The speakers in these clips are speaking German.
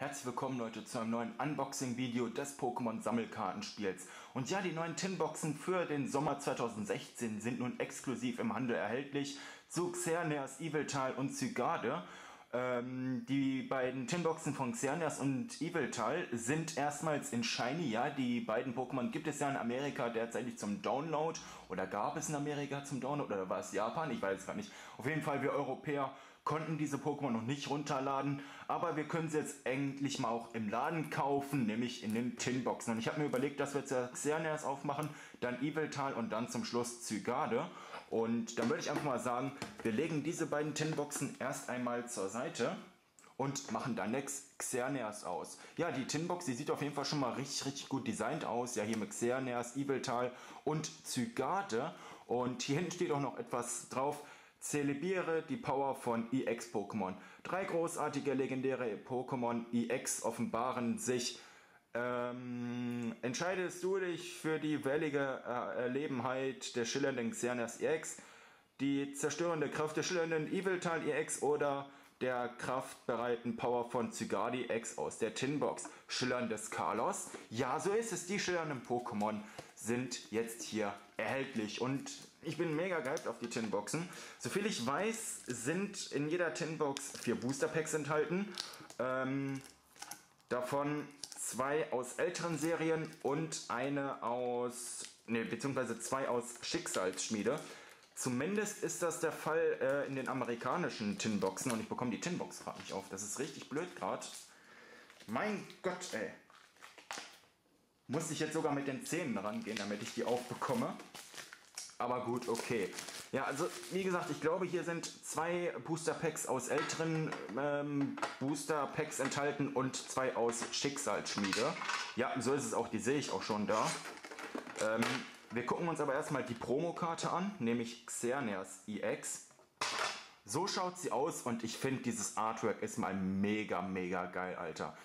Herzlich willkommen Leute zu einem neuen Unboxing-Video des Pokémon-Sammelkartenspiels. Und ja, die neuen Tinboxen für den Sommer 2016 sind nun exklusiv im Handel erhältlich zu Xerneas, Eviltal und Zygarde. Ähm, die beiden Tinboxen von Xerneas und Eviltal sind erstmals in Shiny. Ja, die beiden Pokémon gibt es ja in Amerika derzeit zum Download. Oder gab es in Amerika zum Download? Oder war es Japan? Ich weiß es gar nicht. Auf jeden Fall, wir Europäer konnten diese Pokémon noch nicht runterladen, aber wir können sie jetzt endlich mal auch im Laden kaufen, nämlich in den Tinboxen. Und ich habe mir überlegt, dass wir jetzt Xerneas aufmachen, dann Eviltal und dann zum Schluss Zygarde. Und dann würde ich einfach mal sagen, wir legen diese beiden Tinboxen erst einmal zur Seite und machen dann next Xerneas aus. Ja, die Tinbox, die sieht auf jeden Fall schon mal richtig, richtig gut designt aus. Ja, hier mit Xerneas, Eviltal und Zygarde. Und hier hinten steht auch noch etwas drauf. Zelebiere die Power von EX-Pokémon. Drei großartige legendäre Pokémon EX offenbaren sich. Ähm, entscheidest du dich für die wellige äh, Erlebenheit der schillernden Xerneas EX, die zerstörende Kraft der schillernden Eviltal EX oder der kraftbereiten Power von Zygarde X aus der Tinbox. Schillerndes Carlos? Ja, so ist es. Die schillernden Pokémon sind jetzt hier erhältlich und ich bin mega gehypt auf die Tinboxen. Soviel ich weiß, sind in jeder Tinbox vier Booster Packs enthalten. Ähm, davon zwei aus älteren Serien und eine aus, ne, beziehungsweise zwei aus Schicksalsschmiede. Zumindest ist das der Fall äh, in den amerikanischen Tinboxen und ich bekomme die Tinbox gerade nicht auf. Das ist richtig blöd gerade. Mein Gott, ey. Muss ich jetzt sogar mit den Zähnen rangehen, damit ich die aufbekomme. Aber gut, okay. Ja, also wie gesagt, ich glaube, hier sind zwei Booster Packs aus älteren ähm, Booster Packs enthalten und zwei aus Schicksalsschmiede. Ja, so ist es auch, die sehe ich auch schon da. Ähm, wir gucken uns aber erstmal die Promokarte an, nämlich Xerneas EX. So schaut sie aus und ich finde dieses Artwork ist mal mega, mega geil, Alter.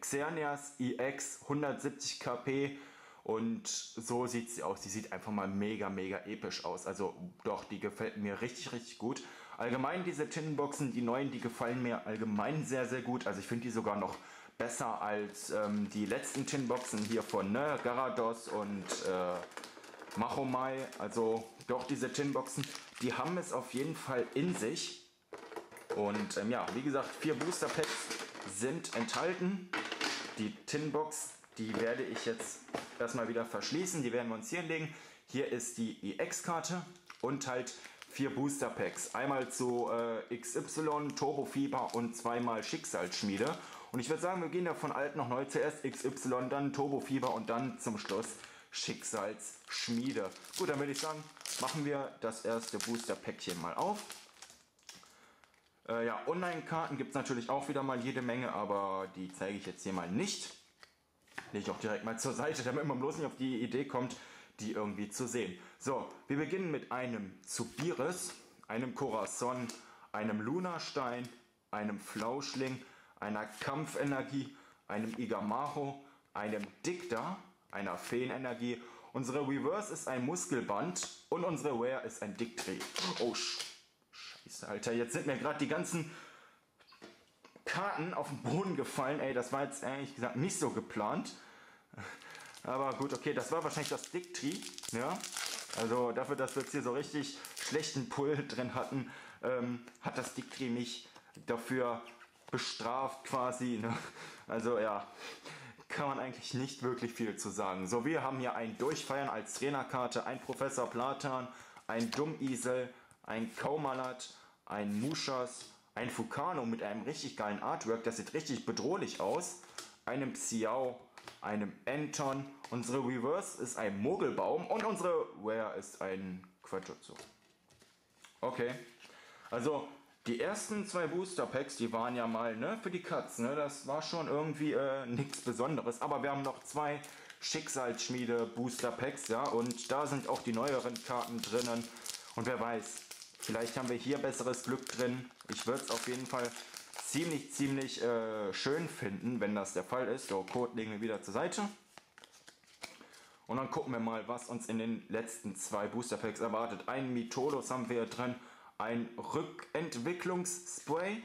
Xerneas EX 170 KP und so sieht sie aus. Sie sieht einfach mal mega, mega episch aus. Also doch, die gefällt mir richtig, richtig gut. Allgemein diese Tintenboxen, die neuen, die gefallen mir allgemein sehr, sehr gut. Also ich finde die sogar noch besser als ähm, die letzten Tinboxen hier von ne, Garados und äh, Machomai. Also doch, diese Tinboxen, die haben es auf jeden Fall in sich. Und ähm, ja, wie gesagt, vier Booster Packs sind enthalten. Die Tinbox, die werde ich jetzt erstmal wieder verschließen. Die werden wir uns hier legen. Hier ist die EX-Karte und halt vier Booster Packs. Einmal zu äh, XY, Turbo Fieber und zweimal Schicksalsschmiede. Und ich würde sagen, wir gehen da von alt nach neu. Zuerst XY, dann Turbo Fieber und dann zum Schluss Schicksalsschmiede. Gut, dann würde ich sagen, machen wir das erste Booster Päckchen mal auf. Äh, ja, Online-Karten gibt es natürlich auch wieder mal jede Menge, aber die zeige ich jetzt hier mal nicht lege ich auch direkt mal zur Seite, damit man bloß nicht auf die Idee kommt, die irgendwie zu sehen. So, wir beginnen mit einem Zubiris, einem Corazon, einem Lunastein, einem Flauschling, einer Kampfenergie, einem Igamaho, einem Dicta, einer Feenenergie. Unsere Reverse ist ein Muskelband und unsere Wear ist ein Dictri. Oh, Scheiße, Alter, jetzt sind mir gerade die ganzen Karten auf den Boden gefallen. Ey, das war jetzt ehrlich gesagt nicht so geplant. Aber gut, okay, das war wahrscheinlich das Dicktree. Ja? Also dafür, dass wir jetzt hier so richtig schlechten Pull drin hatten, ähm, hat das Dicktree mich dafür bestraft quasi. Ne? Also ja, kann man eigentlich nicht wirklich viel zu sagen. So, wir haben hier ein Durchfeiern als Trainerkarte, ein Professor Platan, ein Dummisel, ein Kaumalat, ein Muschas, ein Fukano mit einem richtig geilen Artwork, das sieht richtig bedrohlich aus, einem Xiao, einem Anton, unsere Reverse ist ein Mogelbaum und unsere Rare ist ein Quajutsu. Okay, also die ersten zwei Booster Packs, die waren ja mal ne, für die Cuts, ne, das war schon irgendwie äh, nichts Besonderes, aber wir haben noch zwei Schicksalsschmiede Booster Packs, ja, und da sind auch die neueren Karten drinnen. Und wer weiß, Vielleicht haben wir hier besseres Glück drin. Ich würde es auf jeden Fall ziemlich, ziemlich äh, schön finden, wenn das der Fall ist. So, Code legen wir wieder zur Seite. Und dann gucken wir mal, was uns in den letzten zwei Booster Packs erwartet. Ein Mitolos haben wir hier drin, ein Rückentwicklungsspray,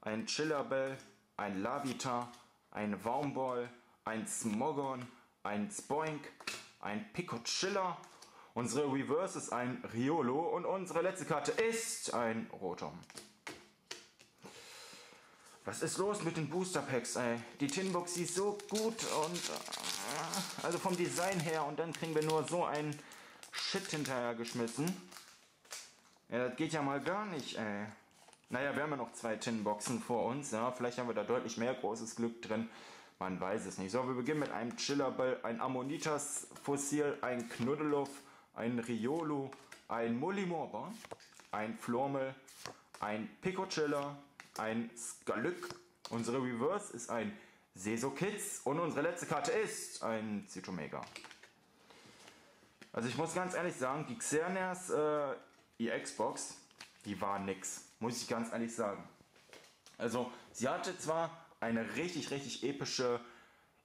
ein Chillerbell, ein Lavita, ein Wormball, ein Smogon, ein Spoink, ein Piccochilla. Unsere Reverse ist ein Riolo und unsere letzte Karte ist ein Rotom. Was ist los mit den Booster Packs, ey? Die Tinbox ist so gut und äh, also vom Design her und dann kriegen wir nur so einen Shit hinterher geschmissen. Ja, das geht ja mal gar nicht, ey. Naja, wir haben ja noch zwei Tinboxen vor uns, ja. Vielleicht haben wir da deutlich mehr großes Glück drin. Man weiß es nicht. So, wir beginnen mit einem Chillerball, ein Ammonitas Fossil, ein Knuddeluff, ein Riolo, ein Mollimorba, ein Flormel, ein Picochilla, ein Skalück. Unsere Reverse ist ein Seso Kids und unsere letzte Karte ist ein Zitomega. Also ich muss ganz ehrlich sagen, die Xerneas äh, EX-Box, die war nix. Muss ich ganz ehrlich sagen. Also sie hatte zwar eine richtig, richtig epische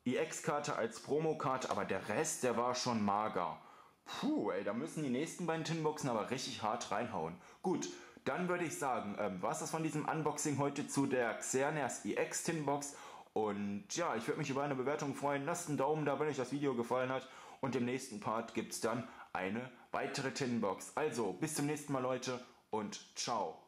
EX-Karte als Promokarte, aber der Rest, der war schon mager. Puh, ey, da müssen die nächsten beiden Tinboxen aber richtig hart reinhauen. Gut, dann würde ich sagen, ähm, was das von diesem Unboxing heute zu der Xerneas EX Tinbox. Und ja, ich würde mich über eine Bewertung freuen. Lasst einen Daumen da, wenn euch das Video gefallen hat. Und im nächsten Part gibt es dann eine weitere Tinbox. Also, bis zum nächsten Mal, Leute, und ciao.